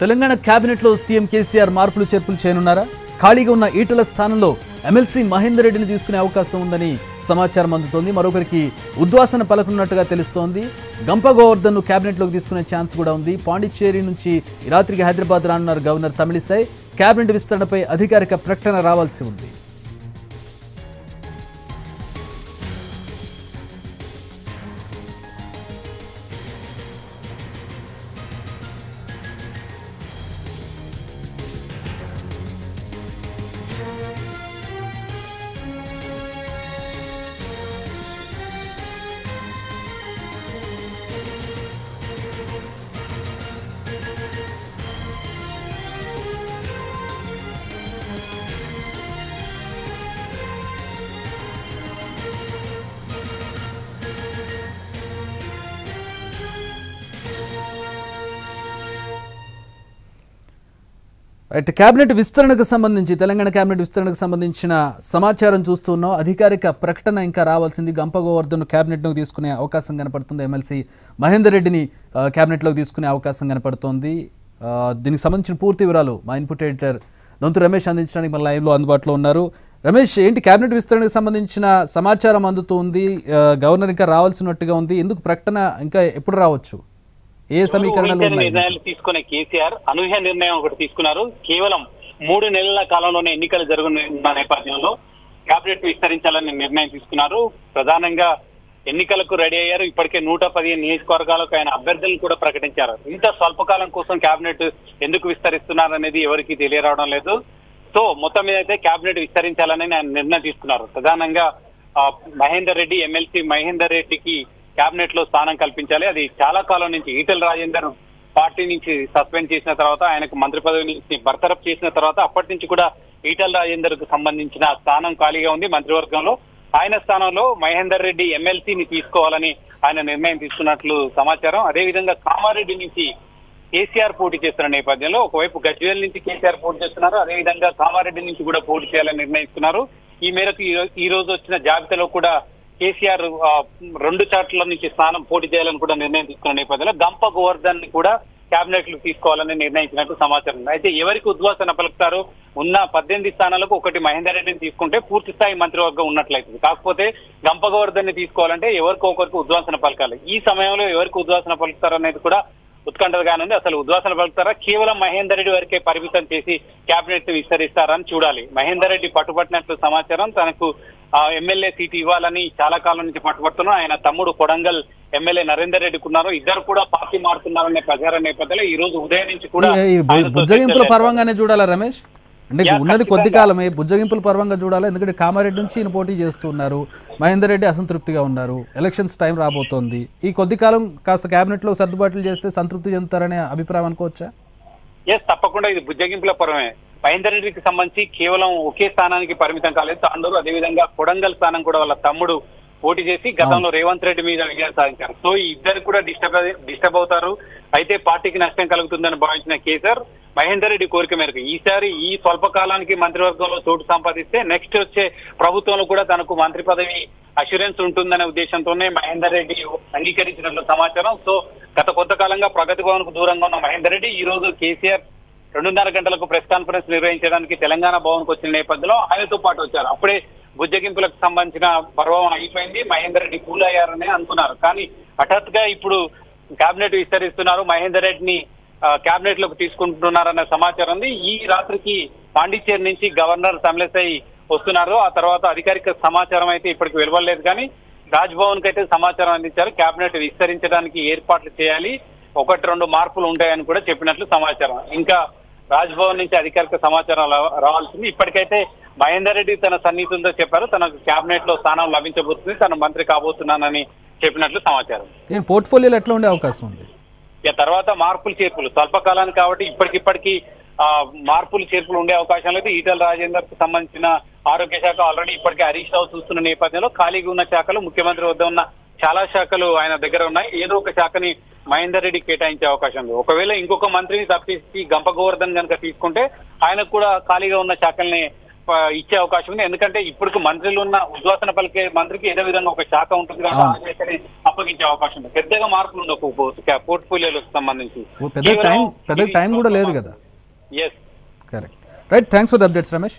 తెలంగాణ కేబినెట్లో సీఎం కేసీఆర్ మార్పులు చేర్పులు చేయనున్నారా? ఖాళీగా ఉన్న ఈటల స్థానంలో ఎమ్మెల్సీ మహేందర్ రెడ్డిని తీసుకునే అవకాశం ఉందని సమాచారం అందుతోంది. మరొకరికి ఉద్వాసన పలకనున్నట్టుగా తెలుస్తోంది. గంప గోవర్ధన్ను కేబినెట్లోకి తీసుకునే ఛాన్స్ కూడా ఉంది. పాండిచ్చేరి నుంచి రాత్రికి హైదరాబాద్ రానున్నారు గవర్నర్ తమిళిసై. కేబినెట్ విస్తరణపై అధికారిక ప్రకటన రావాల్సి ఉంది. రైట్ కేబినెట్ విస్తరణకు సంబంధించి తెలంగాణ కేబినెట్ విస్తరణకు సంబంధించిన సమాచారం చూస్తున్నాం. అధికారిక ప్రకటన ఇంకా రావాల్సింది గంప గోవర్ధన్ కేబినెట్లోకి తీసుకునే అవకాశం కనపడుతుంది. ఎమ్మెల్సీ మహేందర్ రెడ్డిని కేబినెట్లోకి తీసుకునే అవకాశం కనపడుతోంది. దీనికి సంబంధించిన పూర్తి వివరాలు మా ఇన్పుట్ ఎడిటర్ దొంతు రమేష్ అందించడానికి మన లైవ్లో అందుబాటులో ఉన్నారు. రమేష్ ఏంటి కేబినెట్ విస్తరణకు సంబంధించిన సమాచారం అందుతుంది? గవర్నర్ ఇంకా రావాల్సినట్టుగా ఉంది. ఎందుకు ప్రకటన ఇంకా ఎప్పుడు రావచ్చు? ఏ సమీకరణలు తీసుకునే కేసీఆర్ అనూహ్య నిర్ణయం ఒకటి తీసుకున్నారు. కేవలం మూడు నెలల కాలంలోనే ఎన్నికలు జరుగుతున్న నేపథ్యంలో కేబినెట్ విస్తరించాలని నిర్ణయం తీసుకున్నారు. ప్రధానంగా ఎన్నికలకు రెడీ అయ్యారు. ఇప్పటికే నూట పదిహేను నియోజకవర్గాలకు ఆయన అభ్యర్థులను కూడా ప్రకటించారు. ఇంత స్వల్పకాలం కోసం కేబినెట్ ఎందుకు విస్తరిస్తున్నారు అనేది ఎవరికి తెలియరావడం లేదు. సో మొత్తం మీద అయితే కేబినెట్ విస్తరించాలని ఆయన నిర్ణయం తీసుకున్నారు. ప్రధానంగా మహేందర్ రెడ్డి ఎమ్మెల్సీ మహేందర్ రెడ్డికి కేబినెట్లో స్థానం కల్పించాలి. అది చాలా కాలం నుంచి ఈటెల రాజేందర్ పార్టీ నుంచి సస్పెండ్ చేసిన తర్వాత ఆయనకు మంత్రి పదవి నుంచి బర్తరఫ్ చేసిన తర్వాత అప్పటి నుంచి కూడా ఈటల రాజేందర్కు సంబంధించిన స్థానం ఖాళీగా ఉంది మంత్రివర్గంలో. ఆయన స్థానంలో మహేందర్ రెడ్డి ఎమ్మెల్సీని తీసుకోవాలని ఆయన నిర్ణయం తీసుకున్నట్లు సమాచారం. అదేవిధంగా కామారెడ్డి నుంచి కేసీఆర్ పోటీ చేస్తున్న నేపథ్యంలో ఒకవైపు గజ్వేల్ నుంచి కేసీఆర్ పోటీ చేస్తున్నారు. అదేవిధంగా కామారెడ్డి నుంచి కూడా పోటీ చేయాలని నిర్ణయిస్తున్నారు. ఈ మేరకు ఈ ఈ రోజు వచ్చిన జాబితాలో కూడా కేసీఆర్ రెండు చాట్ల నుంచి స్థానం పోటీ చేయాలని కూడా నిర్ణయం తీసుకున్న నేపథ్యంలో గంప గోవర్ధన్ని కూడా కేబినెట్లు తీసుకోవాలని నిర్ణయించినట్టు సమాచారం ఉంది. అయితే ఎవరికి ఉద్వాసన పలుకుతారు? ఉన్న పద్దెనిమిది స్థానాలకు ఒకటి మహేందర్ రెడ్డిని తీసుకుంటే పూర్తి స్థాయి మంత్రివర్గం ఉన్నట్లయితుంది. కాకపోతే గంపగోవర్ధన్ని తీసుకోవాలంటే ఎవరికో ఒకరికి ఉద్వాసన పలకాలి. ఈ సమయంలో ఎవరికి ఉద్వాసన పలుకుతారు అనేది కూడా ఉత్కంఠగానే ఉంది. అసలు ఉద్వాసన పలుకుతారా? కేవలం మహేందర్ రెడ్డి వరకే పరిమితం చేసి కేబినెట్ విస్తరిస్తారని చూడాలి. మహేందర్ రెడ్డి పట్టుబట్టినట్లు సమాచారం తనకు ఎమ్మెల్యే సీటు ఇవ్వాలని చాలా కాలం నుంచి పట్టుబడుతున్నారు. ఆయన తమ్ముడు కొడంగల్ ఎమ్మెల్యే నరేందర్ రెడ్డికి ఉన్నారు ఇద్దరు కూడా పార్టీ మారుతున్నారనే ప్రచార నేపథ్యంలో ఈ రోజు ఉదయం నుంచి కూడా బుజ్జగింపుల పర్వంగానే చూడాలా రమేష్? అంటే ఉన్నది కొద్ది. కాలమే. బుజ్జగింపుల పర్వంగా చూడాలి? ఎందుకంటే కామారెడ్డి నుంచి ఈయన పోటీ చేస్తున్నారు. మహేందర్ రెడ్డి అసంతృప్తిగా ఉన్నారు. ఎలక్షన్స్ టైం రాబోతోంది. ఈ కొద్ది కాలం కాస్త కేబినెట్లో సర్దుబాట్లు చేస్తే సంతృప్తి చెందుతారనే అభిప్రాయం అనుకోవచ్చా? ఎస్ తప్పకుండా ఇది బుజ్జగింపుల పరమే మహేందర్ రెడ్డికి సంబంధించి కేవలం ఒకే స్థానానికి పరిమితం కాలేదు. తాండూరు అదేవిధంగా కొడంగల్ స్థానం కూడా వాళ్ళ తమ్ముడు పోటీ చేసి గతంలో రేవంత్ రెడ్డి మీద విజయం సాధించారు. సో ఈ ఇద్దరు కూడా డిస్టర్బ్ డిస్టర్బ్ అవుతారు. అయితే పార్టీకి నష్టం కలుగుతుందని భావించిన కేసీఆర్ మహేందర్ రెడ్డి కోరిక మేరకు ఈసారి ఈ స్వల్ప కాలానికి మంత్రివర్గంలో చోటు సంపాదిస్తే నెక్స్ట్ వచ్చే ప్రభుత్వంలో కూడా తనకు మంత్రి పదవి అష్యూరెన్స్ ఉంటుందనే ఉద్దేశంతోనే మహేందర్ రెడ్డి అంగీకరించినట్లు సమాచారం. సో గత కొంతకాలంగా ప్రగతి భవన్కు దూరంగా ఉన్న మహేందర్ రెడ్డి ఈ రోజు కేసీఆర్ రెండున్నర గంటలకు ప్రెస్ కాన్ఫరెన్స్ నిర్వహించడానికి తెలంగాణ భవన్కు వచ్చిన నేపథ్యంలో ఆయనతో పాటు వచ్చారు. అప్పుడే బుజ్జగింపులకు సంబంధించిన పర్వం అయిపోయింది. మహేందర్ రెడ్డి కూల్ అయ్యారని అనుకున్నారు. కానీ హఠాత్గా ఇప్పుడు కేబినెట్ విస్తరిస్తున్నారు. మహేందర్ రెడ్డిని కేబినెట్లోకి తీసుకుంటున్నారన్న సమాచారం ఉంది. ఈ రాత్రికి పాండిచ్చేరి నుంచి గవర్నర్ తమిళసై వస్తున్నారు. ఆ తర్వాత అధికారిక సమాచారం అయితే ఇప్పటికి వెలువడలేదు. కానీ రాజ్ భవన్ సమాచారం అందించారు. కేబినెట్ విస్తరించడానికి ఏర్పాట్లు చేయాలి. ఒకటి రెండు మార్పులు ఉంటాయని కూడా చెప్పినట్లు సమాచారం. ఇంకా రాజ్ భవన్ నుంచి అధికారిక సమాచారం రావాల్సింది. ఇప్పటికైతే మహేందర్ రెడ్డి తన సన్నిహితులతో చెప్పారు. తనకు కేబినెట్లో స్థానం లభించబోతుంది. తను మంత్రి కాబోతున్నానని చెప్పినట్లు సమాచారం. నేను పోర్ట్ఫోలియోలో ఎట్లా ఉండే అవకాశం ఉంది? ఇక తర్వాత మార్పులు చేర్పులు. స్వల్పకాలానికి కాబట్టి ఇప్పటికిప్పటికి ఆ, మార్పులు చేర్పులు ఉండే అవకాశం లేదు. ఈటల రాజేందర్కు సంబంధించిన ఆరోగ్య శాఖ ఆల్రెడీ ఇప్పటికే హరీష్ రావు చూస్తున్న నేపథ్యంలో ఖాళీగా ఉన్న శాఖలు ముఖ్యమంత్రి వద్ద ఉన్న చాలా శాఖలు ఆయన దగ్గర ఉన్నాయి. ఏదో ఒక శాఖని మహేందర్ రెడ్డి కేటాయించే అవకాశం ఉంది. ఒకవేళ ఇంకొక మంత్రిని తప్పించి గంప గోవర్ధన్ కనుక తీసుకుంటే ఆయనకు కూడా ఖాళీగా ఉన్న శాఖల్ని ఇచ్చే అవకాశం ఉంది. ఎందుకంటే ఇప్పుడు మంత్రులు ఉన్న ఉద్వాసన పలికే మంత్రికి ఏదో విధంగా ఒక శాఖ ఉంటుంది కాబట్టి అప్పగించే అవకాశం ఉంది. పెద్దగా మార్పులు ఉండవు. పోర్ట్ఫోలియోలకు సంబంధించి. ఓ పెద్ద టైం పెద్ద టైం కూడా లేదు కదా? Yes correct right thanks for the updates Ramesh